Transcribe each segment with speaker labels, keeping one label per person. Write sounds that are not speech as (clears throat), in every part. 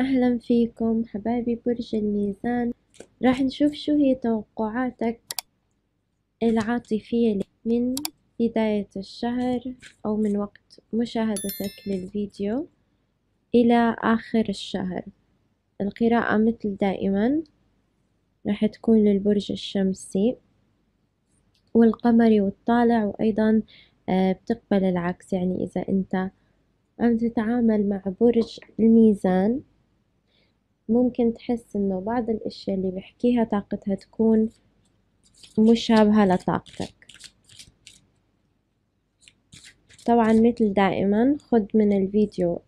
Speaker 1: أهلا فيكم حبايبي برج الميزان. راح نشوف شو هي توقعاتك العاطفية من بداية الشهر أو من وقت مشاهدتك للفيديو إلى آخر الشهر. القراءة مثل دائما راح تكون للبرج الشمسي والقمري والطالع وأيضا آه، بتقبل العكس. يعني إذا أنت عم تتعامل مع برج الميزان ممكن تحس إنه بعض الأشياء اللي بحكيها طاقتها تكون مشابهة لطاقتك. طبعا مثل دائما خد من الفيديو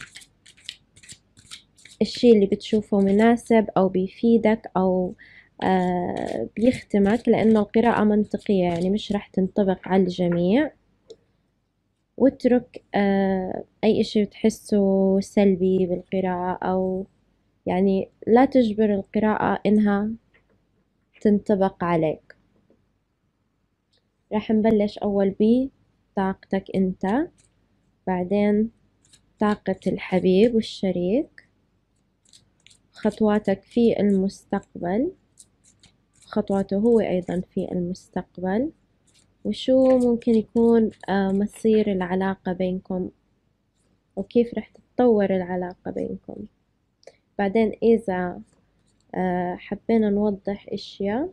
Speaker 1: الشي اللي بتشوفه مناسب أو بيفيدك أو آه بيختمك لأنه القراءة منطقية يعني مش راح تنطبق على الجميع. واترك آه أي إشي بتحسه سلبي بالقراءة أو يعني لا تجبر القراءة إنها تنطبق عليك. راح نبلش أول بطاقتك أنت بعدين طاقة الحبيب والشريك خطواتك في المستقبل خطواته هو أيضا في المستقبل وشو ممكن يكون آه، مصير العلاقة بينكم وكيف رح تتطور العلاقة بينكم. بعدين إذا آه، حبينا نوضح أشياء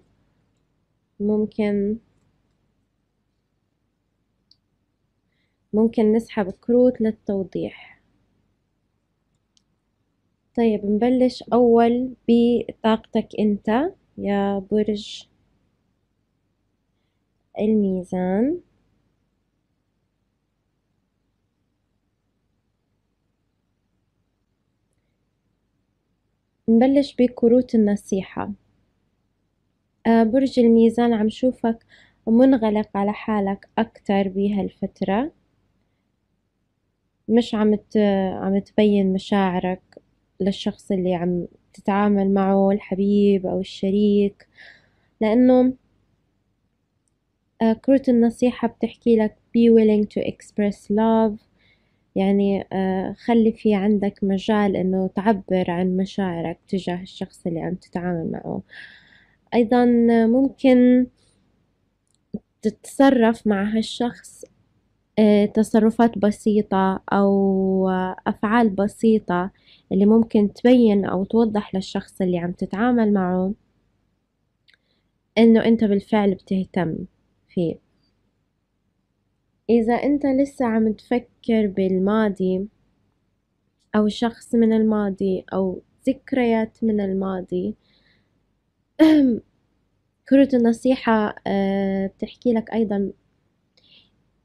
Speaker 1: ممكن ممكن نسحب كروت للتوضيح. طيب نبلش أول بطاقتك أنت يا برج الميزان. نبلش بكروت النصيحة. آه، برج الميزان عم شوفك منغلق على حالك أكتر بهالفترة. مش عم عم تبين مشاعرك للشخص اللي عم تتعامل معه الحبيب أو الشريك لأنه آه، كروت النصيحة بتحكي لك be willing to express love يعني آه، خلي في عندك مجال إنه تعبر عن مشاعرك تجاه الشخص اللي عم تتعامل معه. أيضا ممكن تتصرف مع هالشخص آه، تصرفات بسيطة أو أفعال بسيطة اللي ممكن تبين أو توضح للشخص اللي عم تتعامل معه إنه أنت بالفعل بتهتم فيه. إذا أنت لسه عم تفكر بالماضي أو شخص من الماضي أو ذكريات من الماضي (clears throat) كرة النصيحة آه، بتحكي لك أيضا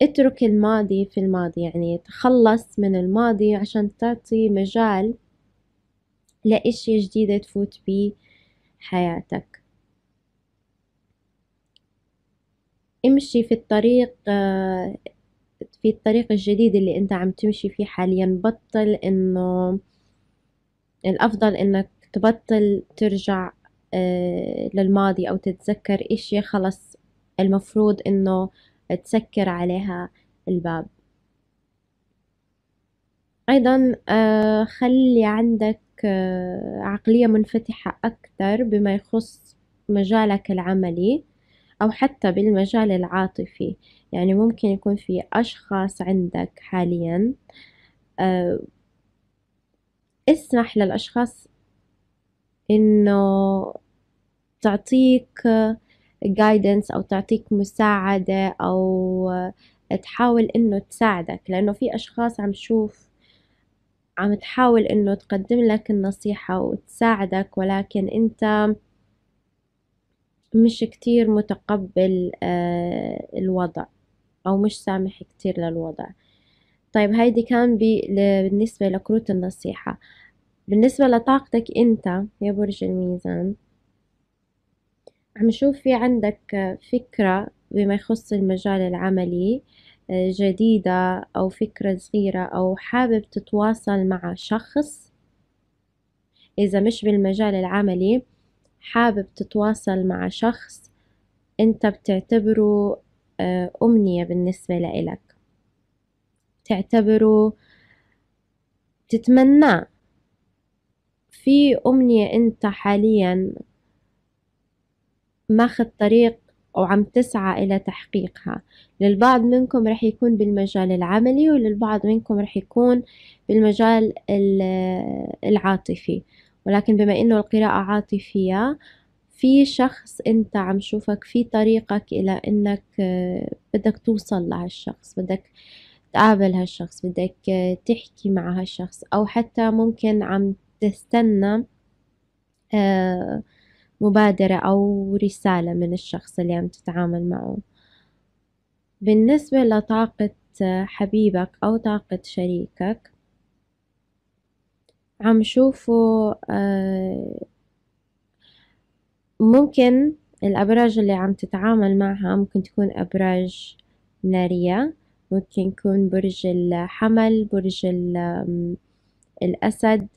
Speaker 1: اترك الماضي في الماضي يعني تخلص من الماضي عشان تعطي مجال لأشياء جديدة تفوت بحياتك امشي في الطريق آه، في الطريق الجديد اللي انت عم تمشي فيه حاليا بطل إنه الأفضل إنك تبطل ترجع آه، للماضي أو تتذكر اشي خلص المفروض إنه تسكر عليها الباب. أيضا آه، خلي عندك عقلية منفتحة أكثر بما يخص مجالك العملي أو حتى بالمجال العاطفي. يعني ممكن يكون في أشخاص عندك حاليا أه اسمح للأشخاص إنه تعطيك guidance أو تعطيك مساعدة أو تحاول إنه تساعدك لأنه في أشخاص عم تشوف عم تحاول إنه تقدم لك النصيحة وتساعدك ولكن أنت مش كتير متقبل آه، الوضع. أو مش سامح كتير للوضع. طيب هيدي كان بالنسبة لكروت النصيحة. بالنسبة لطاقتك أنت يا برج الميزان عم شوف في عندك فكرة بما يخص المجال العملي آه، جديدة أو فكرة صغيرة أو حابب تتواصل مع شخص؟ إذا مش بالمجال العملي حابب تتواصل مع شخص أنت بتعتبره أمنية بالنسبة لإلك. تعتبره تتمناه في أمنية أنت حاليا ماخذ طريق وعم تسعى إلى تحقيقها. للبعض منكم رح يكون بالمجال العملي وللبعض منكم رح يكون بالمجال العاطفي. ولكن بما إنه القراءة عاطفية في شخص أنت عم شوفك في طريقك إلى إنك بدك توصل لهالشخص بدك تقابل هالشخص بدك تحكي مع هالشخص أو حتى ممكن عم تستنى آه، مبادرة أو رسالة من الشخص اللي عم تتعامل معه. بالنسبة لطاقة حبيبك أو طاقة شريكك عم شوفه آه، ممكن الأبراج اللي عم تتعامل معها ممكن تكون أبراج نارية ممكن يكون برج الحمل برج الأسد.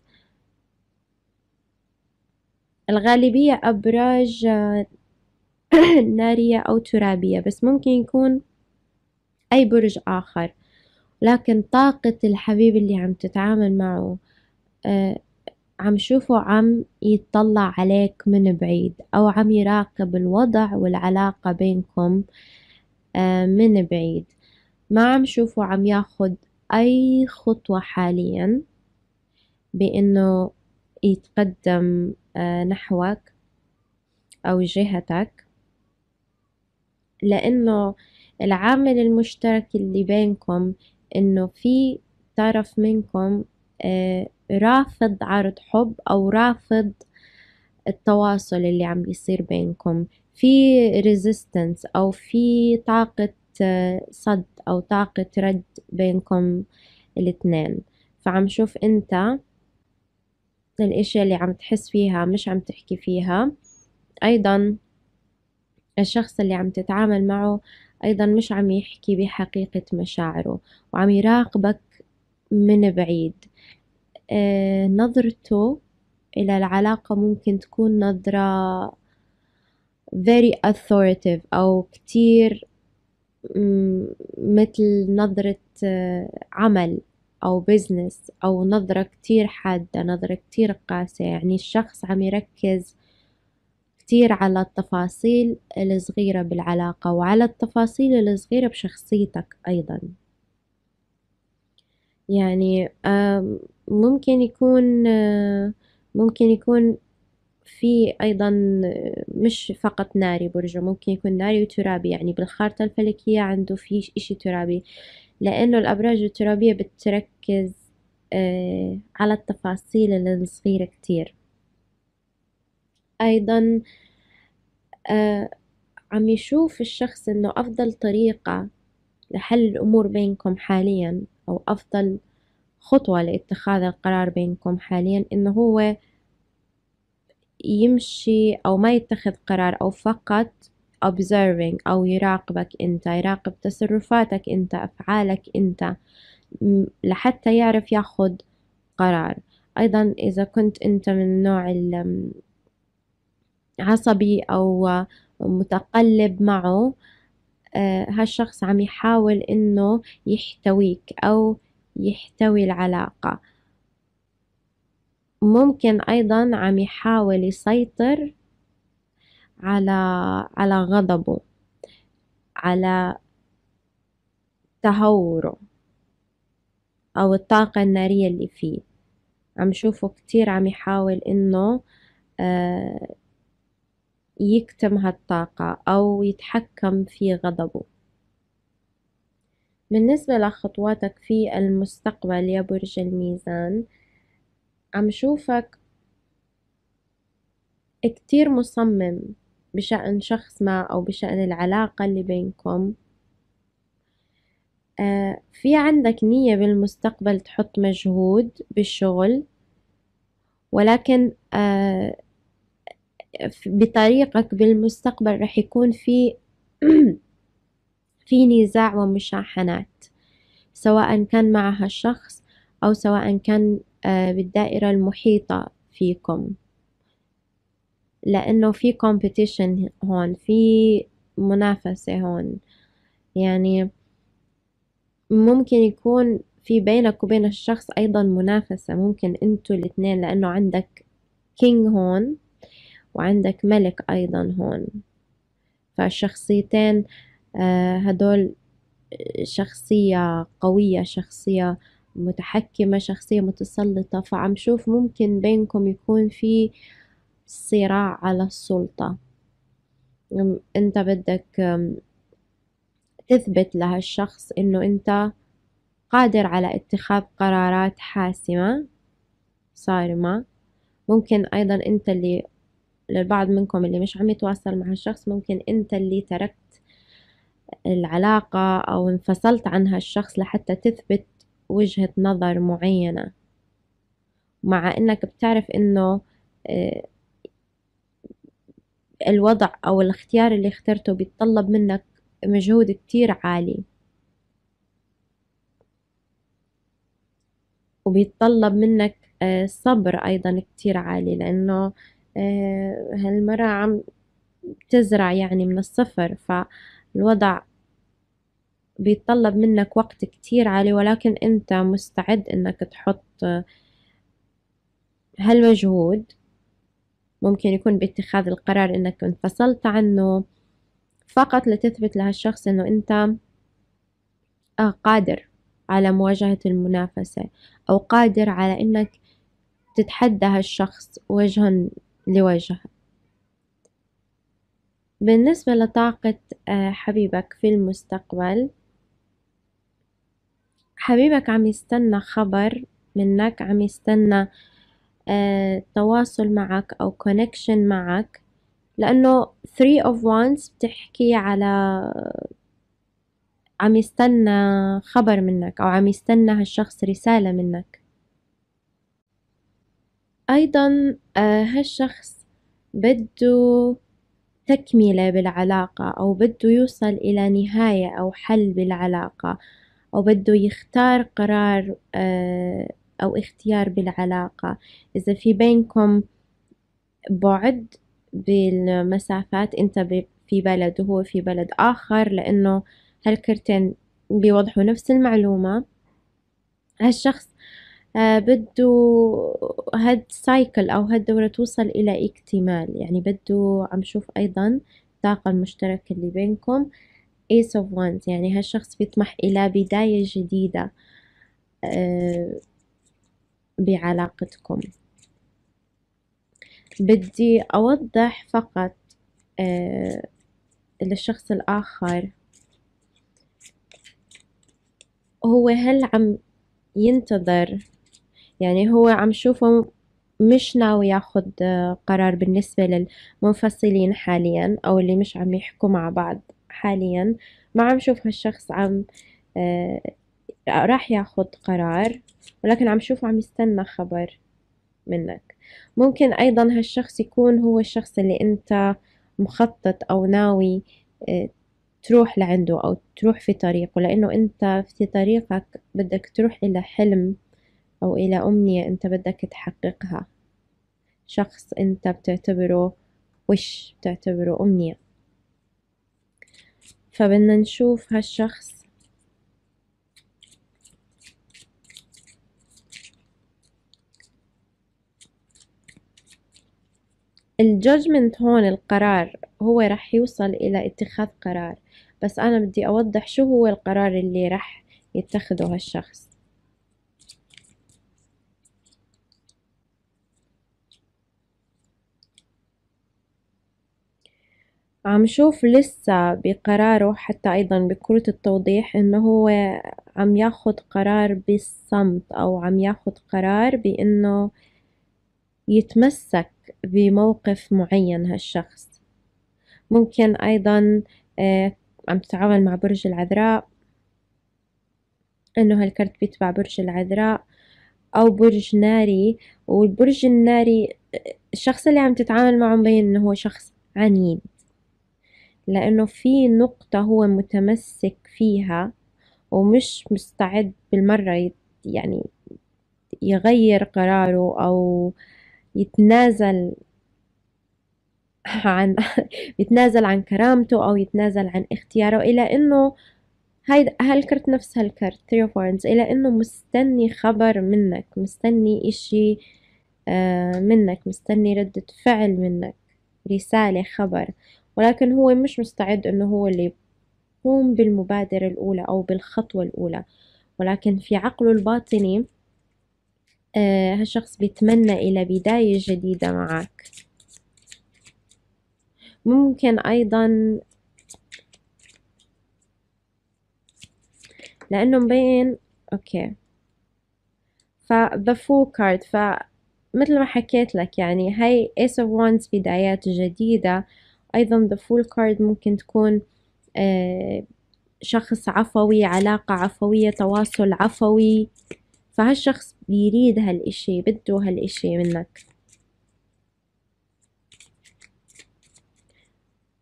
Speaker 1: الغالبية أبراج (clears throat) نارية أو ترابية بس ممكن يكون أي برج آخر. لكن طاقة الحبيب اللي عم تتعامل معه آه، عم شوفه عم يتطلع عليك من بعيد أو عم يراقب الوضع والعلاقة بينكم آه، من بعيد. ما عم شوفه عم ياخد أي خطوة حاليا بإنه يتقدم آه، نحوك أو جهتك لأنه العامل المشترك اللي بينكم إنه في طرف منكم آه، رافض عرض حب أو رافض التواصل اللي عم بيصير بينكم. في ريزيستنس أو في طاقة آه، صد أو طاقة رد بينكم الاثنين. فعم شوف أنت الأشياء اللي عم تحس فيها مش عم تحكي فيها. أيضا الشخص اللي عم تتعامل معه أيضا مش عم يحكي بحقيقة مشاعره وعم يراقبك من بعيد. نظرته إلى العلاقة ممكن تكون نظرة very authoritative أو كتير مثل نظرة آه، عمل أو بزنس أو نظرة كتير حادة نظرة كتير قاسية. يعني الشخص عم يركز كتير على التفاصيل الصغيرة بالعلاقة وعلى التفاصيل الصغيرة بشخصيتك أيضا. يعني ممكن يكون ممكن يكون في أيضا مش فقط ناري برجه ممكن يكون ناري وترابي يعني بالخارطة الفلكية عنده في إشي ترابي. لأنه الأبراج الترابية بتركز آه، على التفاصيل الصغيرة كتير. أيضا آه، عم يشوف الشخص إنه أفضل طريقة لحل الأمور بينكم حاليا أو أفضل خطوة لاتخاذ القرار بينكم حاليا إنه هو يمشي أو ما يتخذ قرار أو فقط observing أو يراقبك أنت يراقب تصرفاتك أنت أفعالك أنت لحتى يعرف ياخد قرار. أيضا إذا كنت أنت من النوع العصبي أو متقلب معه هالشخص عم يحاول إنه يحتويك أو يحتوي العلاقة. ممكن أيضا عم يحاول يسيطر على على غضبه على تهوره أو الطاقة النارية اللي فيه. عم شوفه كتير عم يحاول إنه آه، يكتم هالطاقة أو يتحكم في غضبه. بالنسبة لخطواتك في المستقبل يا برج الميزان عم شوفك كتير مصمم بشأن شخص ما أو بشأن العلاقة اللي بينكم. آه في عندك نية بالمستقبل تحط مجهود بالشغل ولكن آه بطريقك بالمستقبل رح يكون في (clears throat) في نزاع ومشاحنات سواء كان مع هالشخص أو سواء كان آه بالدائرة المحيطة فيكم. لأنه في competition هون في منافسة هون. يعني ممكن يكون في بينك وبين الشخص أيضا منافسة ممكن أنتوا الاثنين لأنه عندك كينج هون. وعندك ملك أيضا هون. فالشخصيتين آه، هدول شخصية قوية شخصية متحكمة شخصية متسلطة. فعم شوف ممكن بينكم يكون في صراع على السلطة. أنت بدك تثبت لهالشخص إنه أنت قادر على اتخاذ قرارات حاسمة صارمة. ممكن أيضا أنت اللي للبعض منكم اللي مش عم يتواصل مع الشخص ممكن أنت اللي تركت العلاقة أو انفصلت عن هالشخص لحتى تثبت وجهة نظر معينة. مع إنك بتعرف إنه آه، الوضع أو الاختيار اللي اخترته بيتطلب منك مجهود كتير عالي. وبيتطلب منك آه، صبر أيضا كتير عالي لأنه هالمرة عم تزرع يعني من الصفر فالوضع بيتطلب منك وقت كتير عالي ولكن أنت مستعد إنك تحط هالمجهود. ممكن يكون باتخاذ القرار إنك انفصلت عنه فقط لتثبت لهالشخص إنه أنت آه، قادر على مواجهة المنافسة أو قادر على إنك تتحدى هالشخص وجها لوجه. بالنسبة لطاقة آه، حبيبك في المستقبل حبيبك عم يستنى خبر منك عم يستنى آه، تواصل معك أو connection معك لأنه three of wands بتحكي على عم يستنى خبر منك أو عم يستنى هالشخص رسالة منك. أيضا آه، هالشخص بده تكملة بالعلاقة أو بده يوصل إلى نهاية أو حل بالعلاقة أو بده يختار قرار آه، أو اختيار بالعلاقة. إذا في بينكم بعد بالمسافات أنت في بلد وهو في بلد آخر لأنه هالكرتين بيوضحوا نفس المعلومة. هالشخص بده هاد سايكل أو هالدورة توصل إلى اكتمال. يعني بده عم شوف أيضا الطاقة المشتركة اللي بينكم Ace of Wands. يعني هالشخص بيطمح إلى بداية جديدة آه بعلاقتكم. بدي أوضح فقط آه للشخص الآخر هو هل عم ينتظر يعني هو عم شوفه مش ناوي ياخد قرار بالنسبة للمنفصلين حاليا أو اللي مش عم يحكوا مع بعض حاليا. ما عم شوف هالشخص عم آه راح ياخد قرار ولكن عم شوفه عم يستنى خبر منك. ممكن أيضا هالشخص يكون هو الشخص اللي أنت مخطط أو ناوي آه تروح لعنده أو تروح في طريقه لأنه أنت في طريقك بدك تروح إلى حلم أو إلى أمنية أنت بدك تحققها. شخص أنت بتعتبره وش بتعتبره أمنية. فبدنا نشوف هالشخص. الججمنت هون القرار هو رح يوصل إلى اتخاذ قرار. بس أنا بدي أوضح شو هو القرار اللي رح يتخذه هالشخص. عم شوف لسه بقراره حتى أيضا بكرة التوضيح إنه هو عم ياخد قرار بالصمت أو عم ياخد قرار بإنه يتمسك بموقف معين هالشخص. ممكن أيضا آه، عم تتعامل مع برج العذراء إنه هالكرت بيتبع برج العذراء أو برج ناري والبرج الناري الشخص اللي عم تتعامل معه مبين إنه هو شخص عنيد لأنه في نقطة هو متمسك فيها ومش مستعد بالمرة يعني يغير قراره أو يتنازل (laughs) عن (laughs) يتنازل عن كرامته أو يتنازل عن اختياره إلى إنه هاي هالكرت نفس هالكرت three of wands إلى إنه مستني خبر منك مستني إشي آه، منك مستني ردة فعل منك رسالة خبر. ولكن هو مش مستعد إنه هو اللي يقوم بالمبادرة الأولى أو بالخطوة الأولى. ولكن في عقله الباطني آه، هالشخص بيتمنى إلى بداية جديدة معك. ممكن أيضا لأنه مبين أوكي. ف the full card فمثل ما حكيت لك يعني هاي Ace of Wands بدايات جديدة. أيضا the full card ممكن تكون آه، شخص عفوي علاقة عفوية تواصل عفوي. فهالشخص بيريد هالإشي بده هالإشي منك.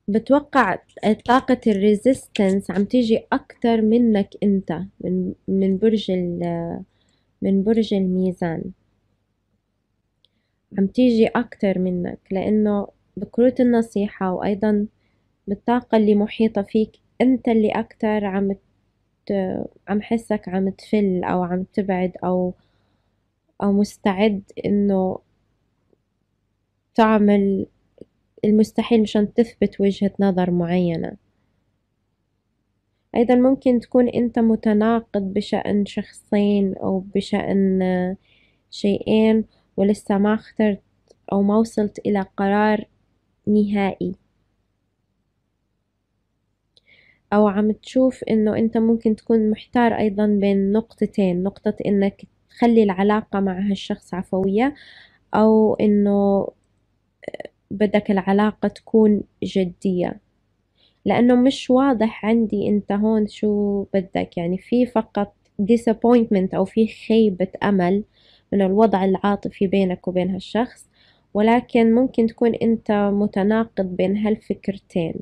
Speaker 1: بتوقع طاقة الريزيستنس عم تيجي أكتر منك أنت من من برج من برج الميزان. عم تيجي أكتر منك لأنه بكروت النصيحة وأيضا بالطاقة اللي محيطة فيك أنت اللي أكتر عم عم حسك عم تفل أو عم تبعد أو أو مستعد إنه تعمل المستحيل مشان تثبت وجهة نظر معينة. أيضا ممكن تكون أنت متناقض بشأن شخصين أو بشأن شيئين ولسه ما اخترت أو ما وصلت إلى قرار نهائي. أو عم تشوف إنه أنت ممكن تكون محتار أيضا بين نقطتين نقطة إنك تخلي العلاقة مع هالشخص عفوية أو إنه بدك العلاقة تكون جدية. لأنه مش واضح عندي أنت هون شو بدك. يعني في فقط disappointment أو في خيبة أمل من الوضع العاطفي بينك وبين هالشخص. ولكن ممكن تكون أنت متناقض بين هالفكرتين.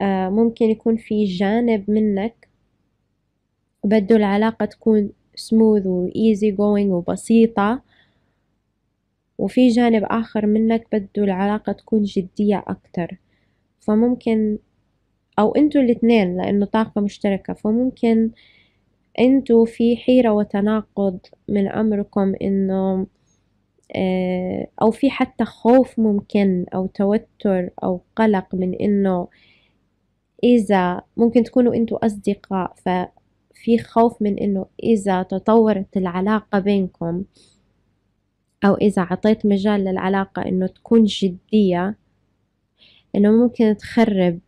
Speaker 1: آه ممكن يكون في جانب منك بده العلاقة تكون smooth و easy going وبسيطة وفي جانب آخر منك بده العلاقة تكون جدية أكتر. فممكن أو أنتوا الاتنين لأنه طاقة مشتركة فممكن أنتوا في حيرة وتناقض من أمركم إنه أو في حتى خوف ممكن أو توتر أو قلق من إنه إذا ممكن تكونوا أنتوا أصدقاء ففي خوف من إنه إذا تطورت العلاقة بينكم أو إذا عطيت مجال للعلاقة إنه تكون جدية إنه ممكن تخرب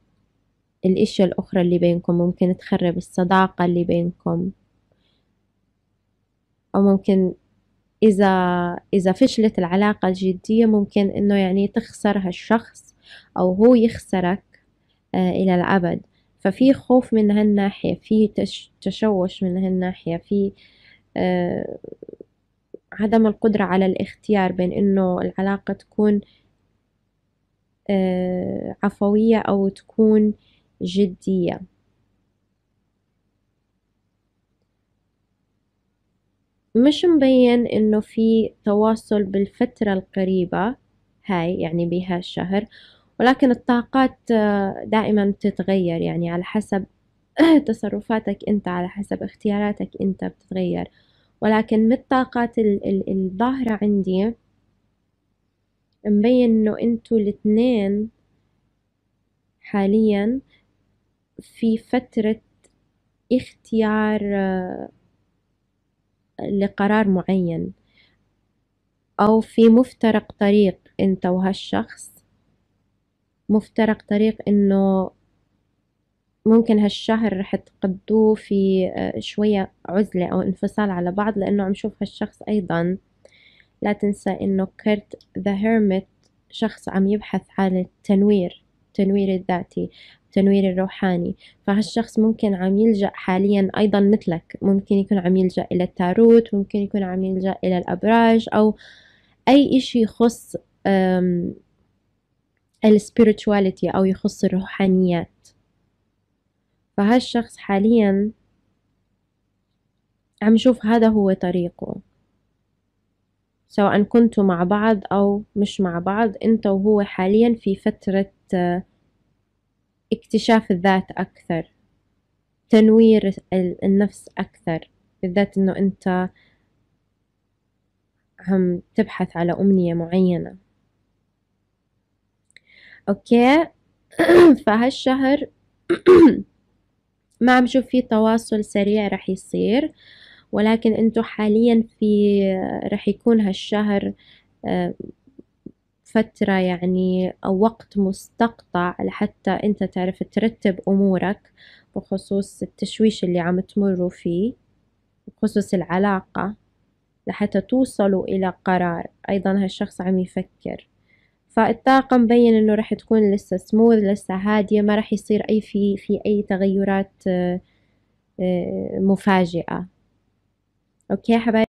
Speaker 1: الأشياء الأخرى اللي بينكم ممكن تخرب الصداقة اللي بينكم أو ممكن إذا إذا فشلت العلاقة الجدية ممكن إنه يعني تخسر هالشخص أو هو يخسرك آه إلى الأبد. ففي خوف من هالناحية في تشوش من هالناحية في آه عدم القدرة على الاختيار بين إنه العلاقة تكون آه، عفوية أو تكون جدية. مش مبين إنه في تواصل بالفترة القريبة هاي يعني بها الشهر. ولكن الطاقات آه، دائما بتتغير. يعني على حسب (clears throat) تصرفاتك أنت على حسب اختياراتك أنت بتتغير. ولكن من الطاقات الظاهرة عندي مبين إنه أنتوا الاثنين حاليا في فترة اختيار آه، لقرار معين أو في مفترق طريق أنت وهالشخص مفترق طريق إنه ممكن هالشهر رح تقضوه في آه، شوية عزلة أو انفصال على بعض لأنه عم شوف هالشخص أيضا. لا تنسى إنه كرت The Hermit شخص عم يبحث عن التنوير. التنوير الذاتي التنوير الروحاني. فهالشخص ممكن عم يلجأ حاليا أيضا مثلك. ممكن يكون عم يلجأ إلى التاروت ممكن يكون عم يلجأ إلى الأبراج أو أي إشي يخص ال spirituality أو يخص الروحانيات. فهالشخص حاليا عم يشوف هذا هو طريقه. سواء كنتوا مع بعض أو مش مع بعض أنت وهو حاليا في فترة آه، اكتشاف الذات أكثر تنوير النفس أكثر بالذات أنه أنت عم تبحث على أمنية معينة. أوكي؟ (clears throat) فهالشهر (clears throat) ما عم شوف فيه تواصل سريع رح يصير. ولكن انتو حاليا في رح يكون هالشهر آه، فترة يعني أو وقت مستقطع لحتى أنت تعرف ترتب أمورك بخصوص التشويش اللي عم تمروا فيه بخصوص العلاقة لحتى توصلوا إلى قرار. أيضا هالشخص عم يفكر. فالطاقة مبين إنه رح تكون لسه سموث لسه هادية ما رح يصير أي في في أي تغيرات آه، أوكي حبايبي.